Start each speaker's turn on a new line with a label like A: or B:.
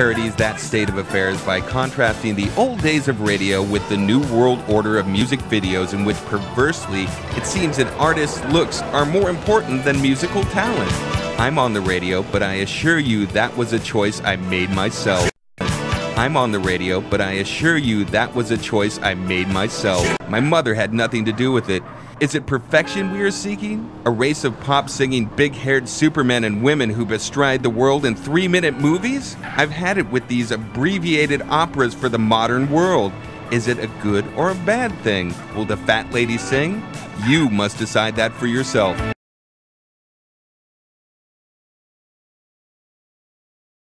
A: parodies that state of affairs by contrasting the old days of radio with the new world order of music videos, in which perversely it seems an artist's looks are more important than musical talent. I'm on the radio, but I assure you that was a choice I made myself. I'm on the radio, but I assure you that was a choice I made myself. My mother had nothing to do with it. Is it perfection we are seeking? A race of pop singing big haired supermen and women who bestride the world in three minute movies? I've had it with these abbreviated operas for the modern world. Is it a good or a bad thing? Will the fat lady sing? You must decide that for yourself.